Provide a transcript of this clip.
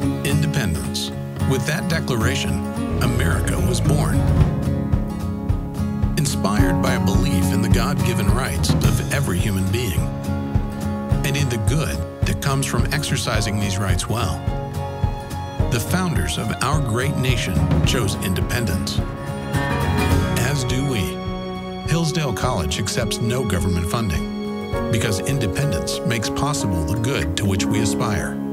Independence. With that declaration, America was born. Inspired by a belief in the God given rights of every human being, and in the good that comes from exercising these rights well. The founders of our great nation chose independence. As do we. Hillsdale College accepts no government funding because independence makes possible the good to which we aspire.